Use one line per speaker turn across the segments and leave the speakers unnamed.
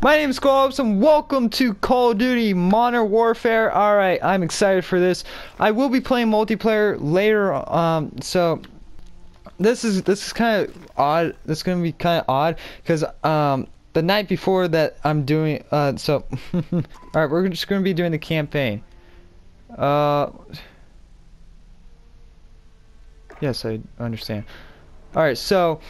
My name is Squabs and welcome to Call of Duty Modern Warfare. Alright, I'm excited for this. I will be playing multiplayer later, um, so this is this is kind of odd. This is gonna be kind of odd because um the night before that I'm doing uh so all right we're just gonna be doing the campaign. Uh, yes, I understand. All right, so,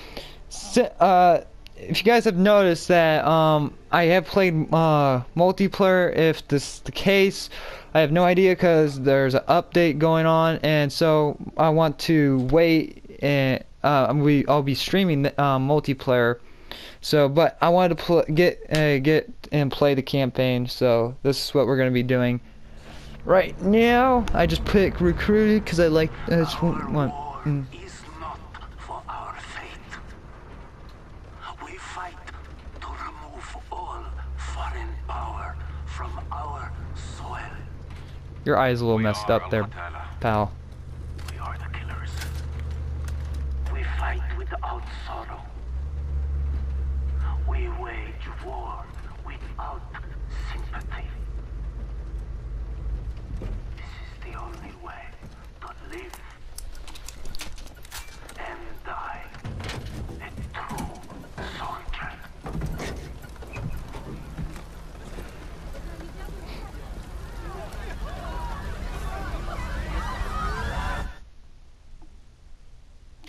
so uh if you guys have noticed that um, I have played uh, multiplayer, if this is the case, I have no idea because there's an update going on, and so I want to wait and uh, we I'll be streaming uh, multiplayer. So, but I wanted to get uh, get and play the campaign. So this is what we're gonna be doing. Right now, I just pick recruited because I like I just want mm. Your eye's a little messed up there, pal.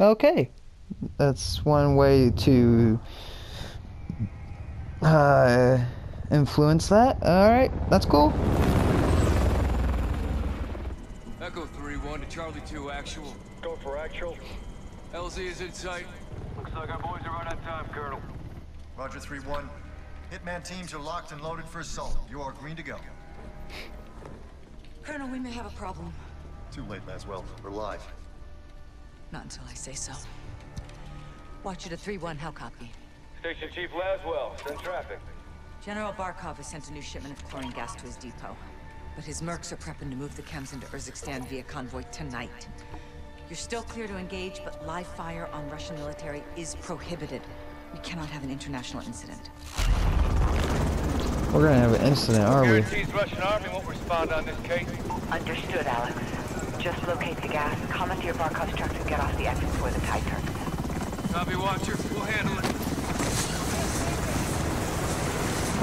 Okay. That's one way to uh, influence that. Alright, that's cool.
Echo 3-1 to Charlie 2 actual.
Go for actual.
LZ is in sight.
Looks like our boys are right on time, Colonel.
Roger 3-1. Hitman teams are locked and loaded for assault. You are green to go.
Colonel, we may have a problem.
Too late, Laswell. We're live.
Not until I say so. Watch it at 3-1, how copy?
Station Chief Laswell, send traffic.
General Barkov has sent a new shipment of chlorine gas to his depot. But his mercs are prepping to move the chems into Urzikstan via convoy tonight. You're still clear to engage, but live fire on Russian military is prohibited. We cannot have an international incident.
We're gonna have an incident, are we?
Russian army won't respond on this case.
Understood, Alex. Just locate the gas, comment to your Barkov's truck and get off the exit before the tide turns.
Copy, Watcher. We'll handle it.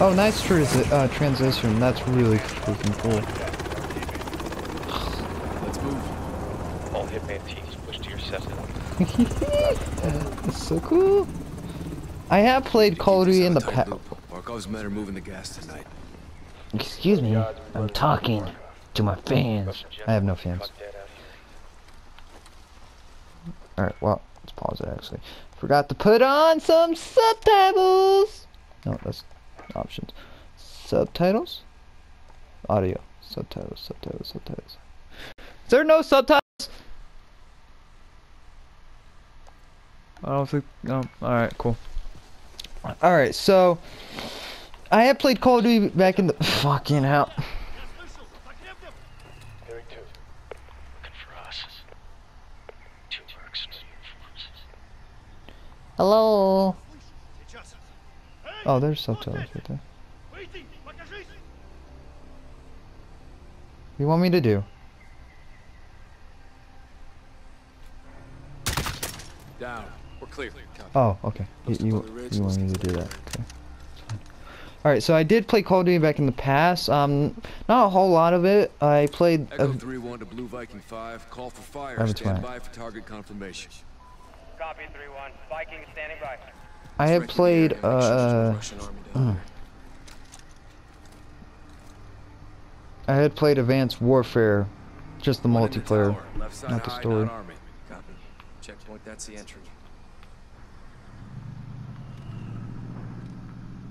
Oh, nice transi uh, transition. That's really freaking cool.
Let's move.
All Hitman teams push to your sector.
That's so cool. I have played Call of Duty in the past.
Barkov's men are moving the gas tonight.
Excuse me, I'm talking to my fans. I have no fans. Alright, well, let's pause it actually. Forgot to put on some subtitles! No, that's options. Subtitles? Audio. Subtitles, subtitles, subtitles. Is there no subtitles? I don't think, no. Alright, cool. Alright, so... I have played Call of Duty back in the... Fucking hell. Hello. Oh, there's subtitles right there. You want me to do?
Down. We're clear.
Oh, okay. You, you, you want me to do that? Okay. Alright, so I did play Call of Duty back in the past. Um, not a whole lot of it. I played.
Echo 3-1 to Blue Viking 5. Call for fire. Stand by for target confirmation.
Copy 3-1. Viking standing by.
I have played, uh... I had played Advanced Warfare, just the multiplayer, not the story.
Checkpoint, that's the entry.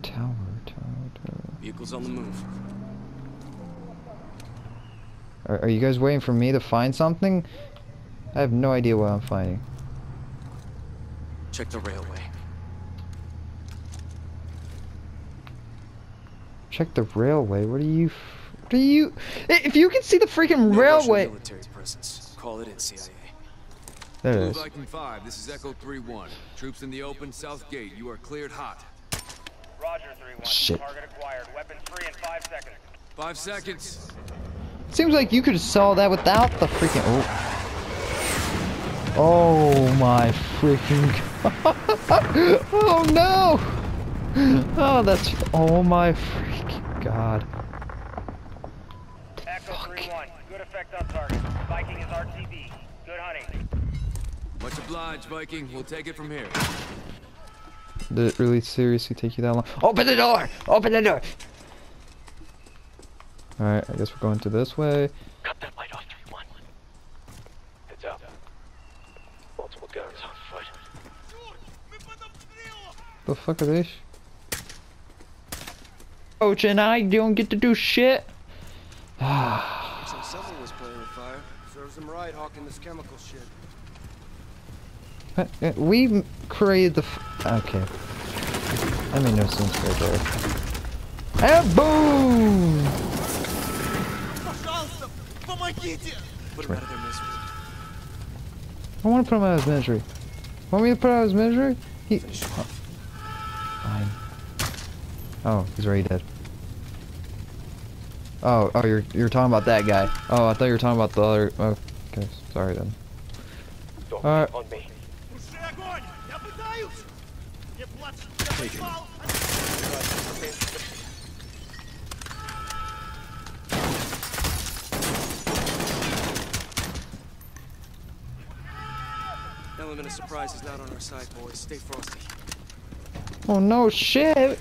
Tower, tower, tower.
Vehicles on the move.
Are, are you guys waiting for me to find something? I have no idea what I'm finding.
Check the railway.
Check the railway. What are you? What are you? If you can see the freaking
no
railway.
military presence. Call it in, CIA.
There it
Blue
is.
Viking 5, this is Echo 3-1. Troops in the open, south gate. You are cleared hot.
Roger 3-1.
Shit.
Target acquired. Weapons free in five seconds.
Five seconds.
Seems like you could have saw that without the freaking. Oh. Oh my freaking. god. oh no! Oh, that's. Oh my freaking god.
Echo 3-1. Good effect on target. Viking is RTB. Good hunting.
Much obliged, Viking. We'll take it from here.
Did it really seriously take you that long? Open the door! Open the door! Alright, I guess we're going to this way.
Cut that light off, 3-1. Heads up. Multiple guns on foot.
The fuck are they? Coach and I don't get to do shit.
So someone was playing with fire. Serves them right, hawking this chemical shit.
Uh, uh, We m- created the. F okay. That made no sense right there. And boom!
Put them out of their misery.
I want to put him out of his misery. Want me to put him out of his misery? He. Oh. Oh, he's already dead. Oh, oh, you're you're talking about that guy. Oh, I thought you were talking about the other. Oh, okay, sorry then. Alright.
on me.
Element of surprise is not on our side, boys. Stay frosty.
Oh no, shit!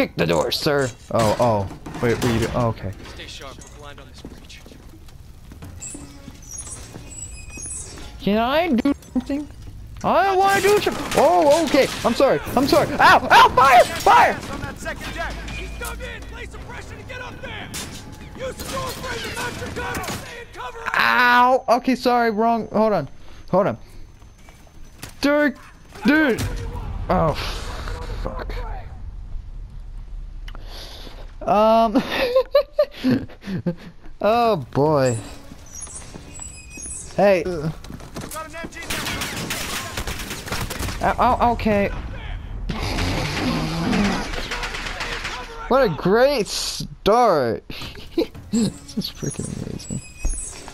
Kick the door, sir. Oh, oh. Wait, what are you do? Oh, okay.
Stay sharp. We're blind on this breach.
Can I do something? I want to do something. Oh, okay. I'm sorry. I'm sorry. Ow! Ow! Fire! Fire!
On that second deck. He's dug in. Lay some pressure to get up there. Use the door frame to mount your gun. Stay in cover.
Ow! Okay, sorry. Wrong. Hold on. Hold on. Dirk, dude. Oh, fuck. Um. oh boy. Hey. Uh, oh, okay. What a great start! this is freaking amazing.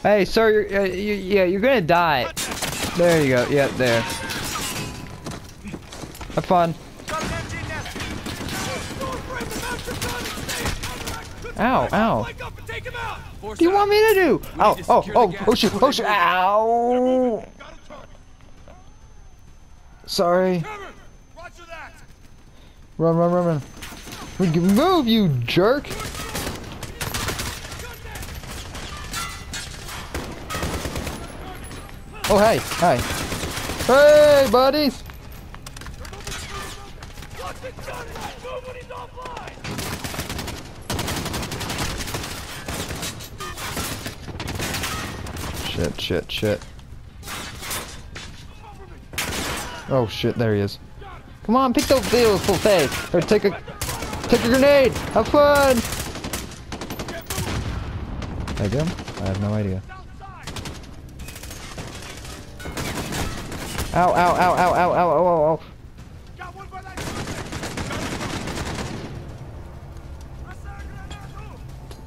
Hey, sir, you're, uh, you, yeah, you're gonna die. There you go. Yeah, there. Have fun. Ow, ow. What do you want me to do? Oh, oh, oh, oh shoot, oh shoot, ow! Sorry. Run, run, run, run. We can move, you jerk! Oh, hey, hi. Hey, buddies! Shit, shit, shit. Oh shit, there he is. Come on, pick the beautiful face. Or take a take a grenade. Have fun. I him? I have no idea. Ow, ow, ow, ow, ow, ow, ow, ow, ow.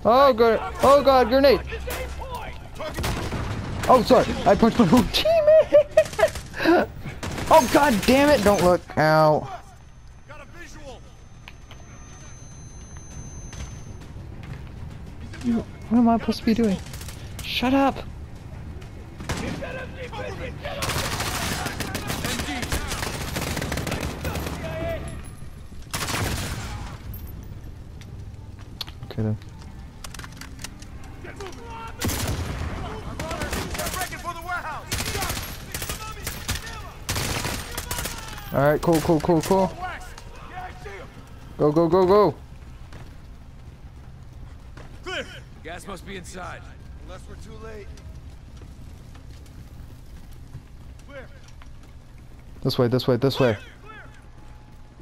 Oh god, oh god, grenade. Oh, sorry, I punched my own teammate. oh god damn it, don't look. Ow. What am I supposed to be doing? Shut up. Okay then. Alright, cool, cool, cool, cool. Go, go, go, go.
Gas must be inside.
Unless we're too late.
This way, this way, this way.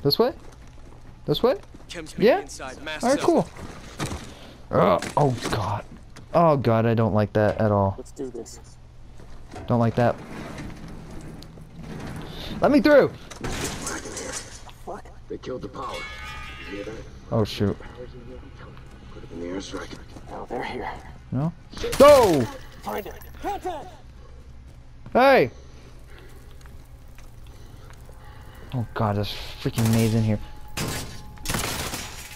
This way? This way? Yeah? Alright, cool. Oh, oh god. Oh god, I don't like that at all.
Let's do this.
Don't like that. Let me through!
They killed the power. You hear that?
Oh shoot.
Put it in the airstrike.
Oh, no? Go!
Find it. Contact!
Hey! Oh god, there's freaking maze in here.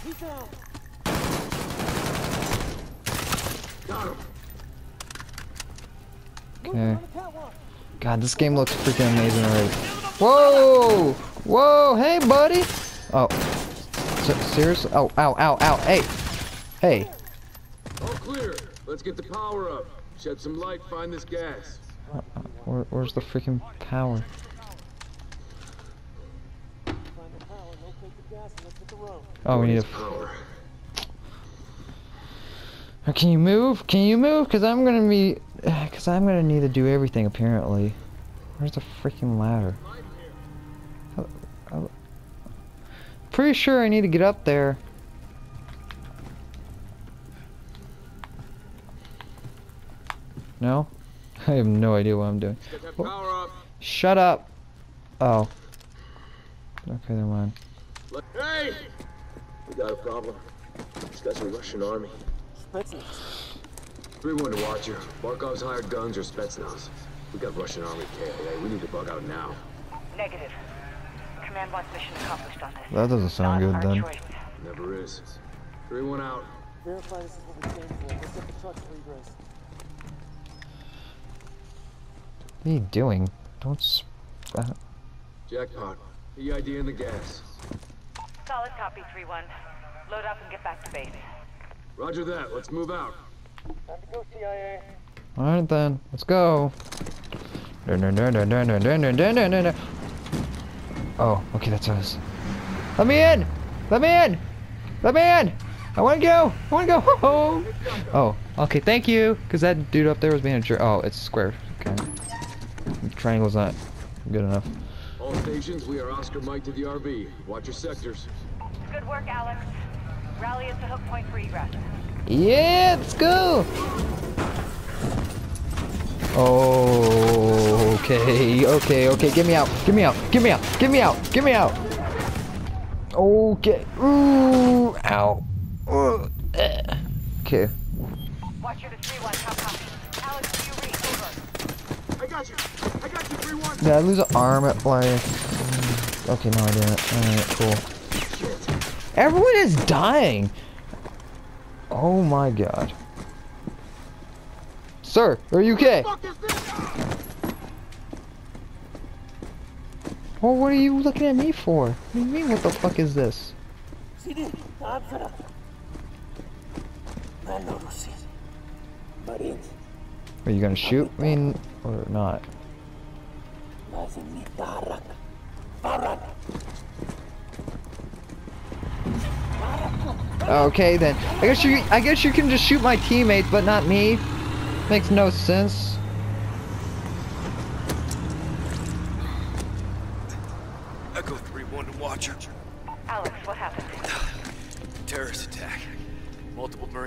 He's down.
Okay. God, this game looks freaking amazing already. Whoa! Whoa! Hey, buddy! Oh. S seriously? Oh, ow, ow, ow. Hey! Hey.
All clear. Let's get the power up. Shed some light, find this gas.
Where, where's the freaking power?
Find the power, locate the gas, and let's hit the road.
Oh, we need a...
Power.
Uh, Can you move? Can you move? Cause I'm gonna be, cause I'm gonna need to do everything apparently. Where's the freaking ladder? Pretty sure I need to get up there. No? I have no idea what I'm doing.
Oh, power up.
Shut up. Oh. Okay, never mind.
Let- Hey! We got a problem. These guys are Russian army.
Spetsnaz.
3-1 to Watcher. Barkov's hired guns or Spetsnaz. We got Russian army KIA. We need to bug out now.
Negative. Command wants mission accomplished on this.
That doesn't sound
Not
good then.
choice.
Never is. 3-1 out.
Verify this is what we came for. Let's get the truck for egress.
What are you doing? Don't sp- uh,
Jackpot. EID in the gas.
Solid copy, 3-1. Load up and get back to base.
Roger that. Let's move out.
Time to go, CIA.
Alright then, let's go. Dun, dun, dun, dun, dun, dun, dun, dun, dun, dun, dun. Oh, okay, that's us. Let me in! Let me in! Let me in! I wanna go! I wanna go home! Oh, okay, thank you! Cause that dude up there was being a jerk. Oh, it's square. Okay. Triangle's not good enough.
All stations, we are Oscar Mike to the RV. Watch your sectors.
Good work, Alex. Rally at the hook point for egress.
Yeah, let's go! Oh, okay, okay, okay, get me out, get me out, get me out, get me out, get me out! Okay, ooh, ow. Ugh, eh. Okay,
Watcher to 3-1, how copy? Alex, do you read? Over.
I got you. I got you, 3-1.
did I lose an arm at play? Mm, Okay, no I didn't. Alright, cool. Everyone is dying! Oh my god. Sir, are you okay? Well, what are you looking at me for? What do you mean, what the fuck is this?
CD, Absara. Mando Rossi. Marines.
Are you gonna shoot me or not?
Lazim Nitarak. Barak.
Okay then. I guess you I guess you can just shoot my teammates but not me. Makes no sense.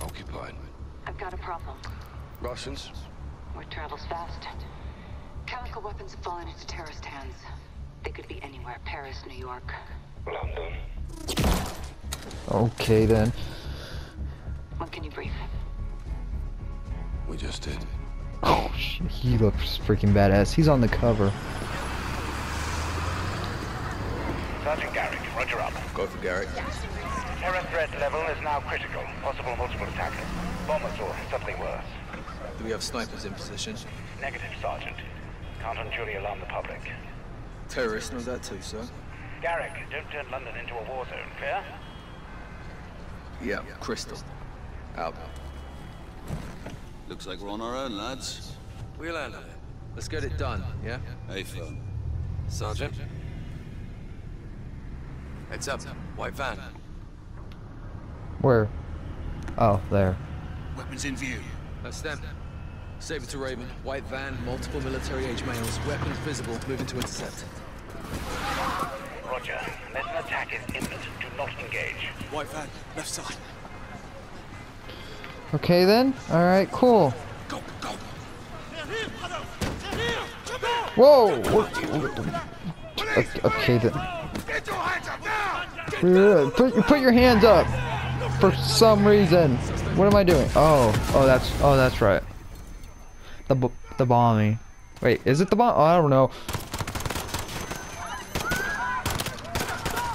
Occupied.
I've got a problem.
Russians?
Word travels fast. Chemical weapons have fallen into terrorist hands. They could be anywhere. Paris, New York.
London.
Okay then.
When can you brief?
We just did.
Oh, shit, he looks freaking badass. He's on the cover.
Sergeant Garrick, roger up.
Go for Garrick.
Terror threat level is now critical. Possible multiple attackers. Bombers or something worse.
Do we have snipers in position?
Negative, Sergeant. Can't unduly alarm the public.
Terrorists know that too, sir.
Garrick, don't turn London into a war zone, clear?
Yeah, Crystal. Out.
Looks like we're on our own, lads.
We'll handle it. Let's get it done, yeah?
Hey, firm.
Sergeant? Heads up. White van.
Where? Oh, there.
Weapons in view.
That's them. Saber to Raven. White van, multiple military-age males. Weapons visible. Moving to intercept.
Roger. Unless an attack is imminent, do not engage.
White van, left side.
Okay then. All right. Cool.
Go, go.
Whoa. Okay, okay then.
Get your hands up now!
Yeah, Put put your hands up. For some reason. What am I doing? Oh, oh that's oh that's right. The the bombing. Wait, is it the bomb? Oh, I don't know.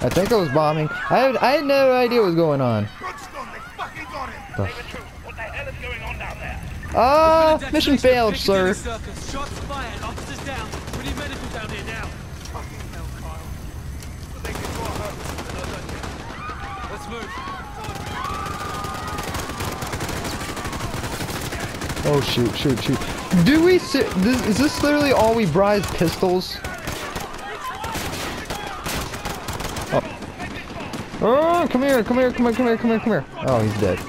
I think I was bombing. I had, I had no idea what was going on. The? Ah, mission failed, sir.
Shots fired, officers down. We need medical down here now. Fucking hell, Kyle. But they can go home.
Let's move.
Oh shoot, shoot, shoot. Do we this, is this literally all we prize pistols? Oh. Oh, come here, come here, come here, come here, come here, come here. Oh, he's dead.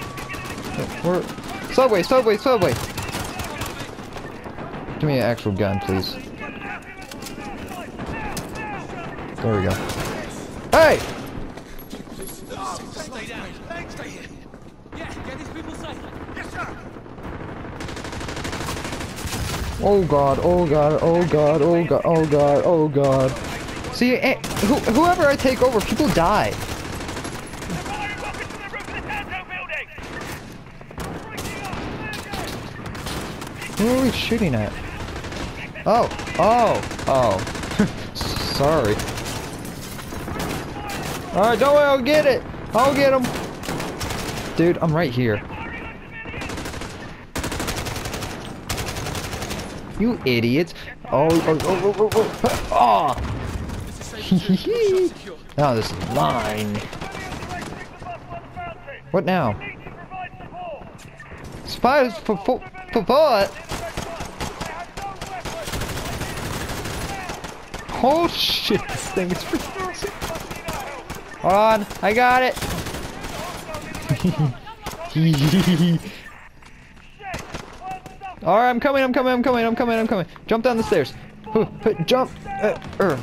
Where? Subway, subway, subway. Give me an actual gun, please. There we go. Hey!
Stay down. Stay here. Yeah, get these people safe. Yes, sir.
Oh god, oh god, oh god, oh god, oh god, oh god. See, eh, who, whoever I take over, people die. Who are we shooting at? Oh, oh, oh. Sorry. Alright, don't worry, I'll get it. I'll get him. Dude, I'm right here. You idiots. Oh, oh, oh, oh, oh, oh. Oh. now this is mine. What now? Spiders for for for what? Oh shit, this thing is freaking awesome. Hold on, I got it. Alright, I'm coming, I'm coming, I'm coming, I'm coming, I'm coming. Jump down the stairs. Jump. Uh, er.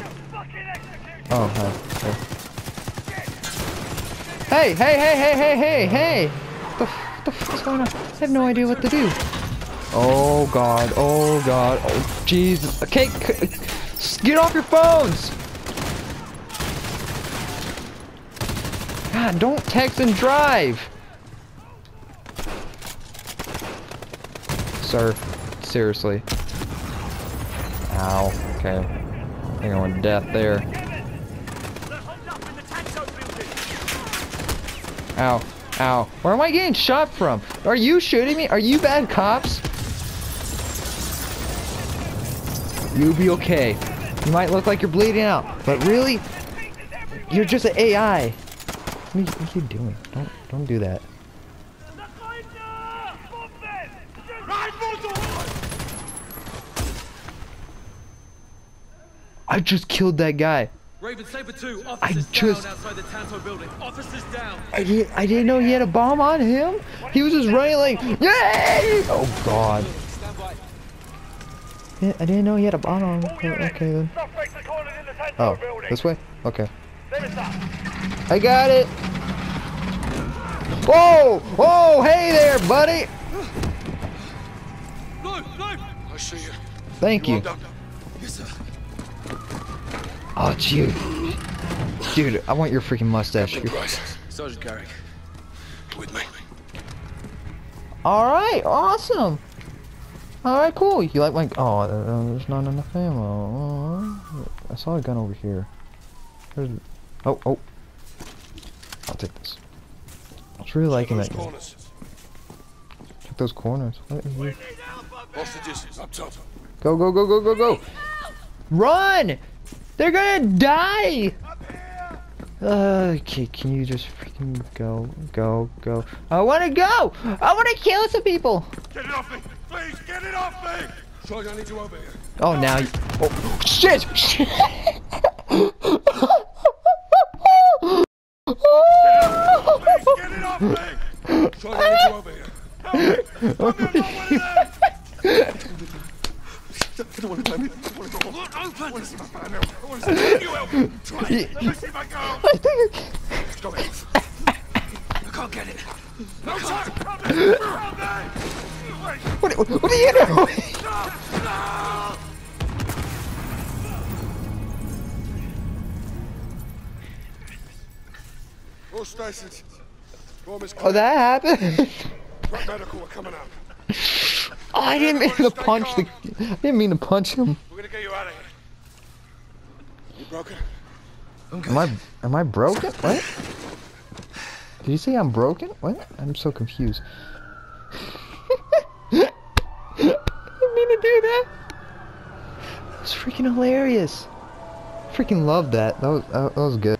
Oh, huh, okay. Hey, hey, hey, hey, hey, hey, hey! What the, what the fuck's going on? I have no idea what to do. Oh god, oh god, oh Jesus. Okay, get off your phones! God, don't text and drive! Sir, seriously. Ow, okay. I think I went death there. Ow, ow. Where am I getting shot from? Are you shooting me? Are you bad cops? You'll be okay. You might look like you're bleeding out, but really, you're just an AI. What are you, what are you doing? Don't, don't do that. I just killed that guy.
Raven Saber 2,
I just-
down outside the Tanto building. Officers down.
I didn't, I didn't know he had a bomb on him. He was just running like, yay! Oh god.
Stand.
Yeah, I didn't know he had a bomb on him. Okay, okay then.
Suspects are cornered in the Tanto
Oh, this way? Okay.
There is that.
I got it. Whoa! Whoa! Hey there, buddy!
Look, look.
I'll show you.
Thank you. Oh, it's you. Dude, I want your freaking mustache.
Captain Price. Sergeant Garrick. With me.
Alright, awesome. Alright, cool. You like my... Oh, uh, there's not enough ammo. I saw a gun over here. There's... Oh, oh. I'll take this. I was really liking that gun. Check those corners. What is this?
Hostages up top.
Go, go, go, go, go, go! Run! They're gonna die! Uh, okay, can you just freaking go, go, go? I wanna go! I wanna kill some people!
Get it off me! Please, get it off me! Sorry, I need you over here.
Oh, now you- Oh, shit! Shit!
stations.
Oh, that happened?
Medical are coming out.
Oh, I didn't mean to punch the. I didn't mean to punch him.
We're gonna get you out of here. You broken?
Am I am I broken? What? Did you say I'm broken? What? I'm so confused. I didn't mean to do that. That was freaking hilarious. Freaking love that. That was that, that was good.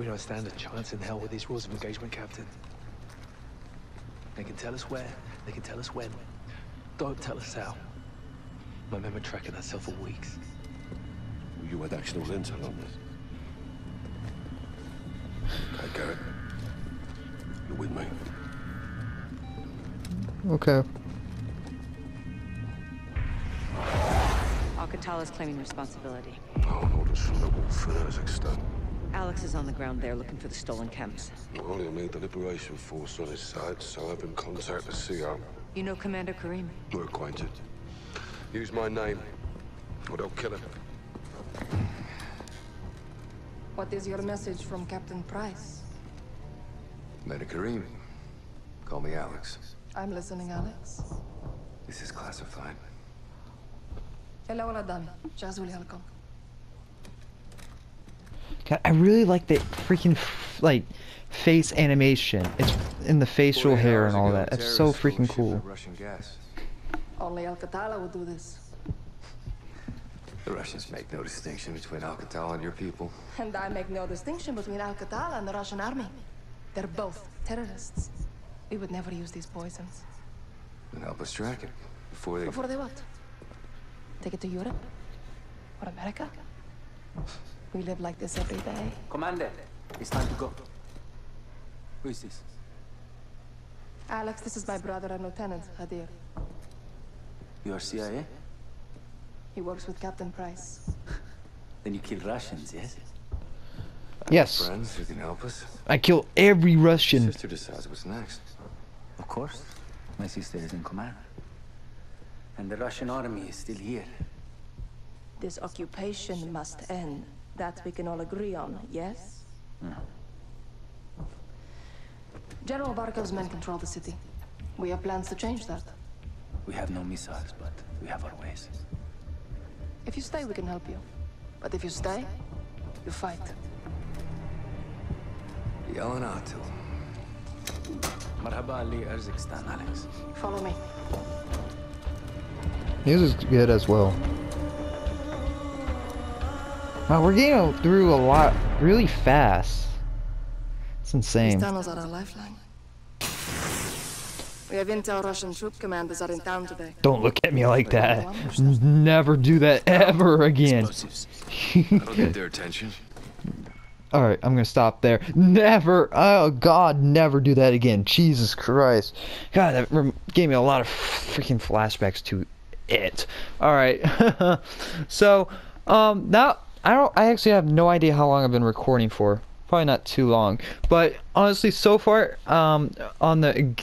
We don't stand a chance in hell with these rules of engagement, Captain. They can tell us where, they can tell us when. Don't tell us how. I remember tracking that cell for weeks.
You had actual intel on this. Okay, Garrick. You're with me.
Okay.
Al-Qatala's claiming responsibility.
Oh, an order's from the Wolf in Urzikstan.
Alex is on the ground there looking for the stolen chems.
Well, he'll need the Liberation Force on his side, so I've him contact the CO.
You know Commander Karim?
We're acquainted. Use my name, or they'll kill him.
What is your message from Captain Price?
Commander Karim. Call me Alex.
I'm listening, Alex.
This is classified.
Hello, Ladami. Jazuli halkom.
God, I really like the freaking f- like face animation. It's in the facial hair and all that. It's so freaking cool.
Russian gas.
Only Al-Qatala would do this.
The Russians make no distinction between Alcatal and your people.
And I make no distinction between Al-Qatala and the Russian army. They're both terrorists. We would never use these poisons.
Then help us track it. Before they...
Before they what? Take it to Europe? Or America? We live like this every day.
Commander, it's time to go. Who is this?
Alex, this is my brother and Lieutenant, Hadir.
You are CIA?
He works with Captain Price.
Then you kill Russians, yes?
Yes.
Friends who can help us?
I kill every Russian.
Sister decides what's next.
Of course. My sister is in command. And the Russian army is still here.
This occupation must end. That we can all agree on, yes? Mm. General Barkov's men control the city. We have plans to change that.
We have no missiles, but we have our ways.
If you stay, we can help you. But if you stay, you fight.
Yelling Atul.
Marhaba Ali Urzikstan, Alex.
Follow me.
His is good as well. Wow, we're getting through a lot really fast. It's
These
insane.
tunnels are our lifeline. We have intel Russian troop commanders are in town today.
Don't look at me like that. Never do that ever again.
That'll get their attention.
all right, I'm gonna stop there. Never, oh God, never do that again. Jesus Christ, God, that gave me a lot of freaking flashbacks to it. All right, so um, now I don't. I actually have no idea how long I've been recording for. Probably not too long, but honestly, so far, um, on the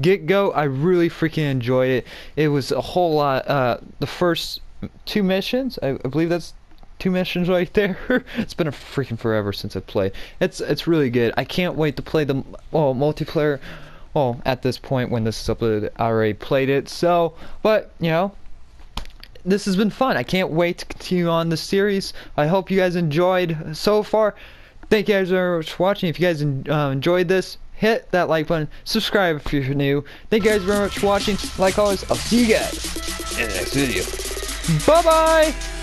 get go, I really freaking enjoyed it. It was a whole lot. Uh, the first two missions, I, I believe that's two missions right there. it's been a freaking forever since I played. It's it's really good. I can't wait to play the well multiplayer. Well, at this point when this is uploaded, I already played it. So, but you know, this has been fun. I can't wait to continue on the series. I hope you guys enjoyed so far. Thank you guys very much for watching. If you guys uh, enjoyed this, hit that like button, subscribe if you're new. Thank you guys very much for watching. Like always, I'll see you guys in the next video. Bye bye!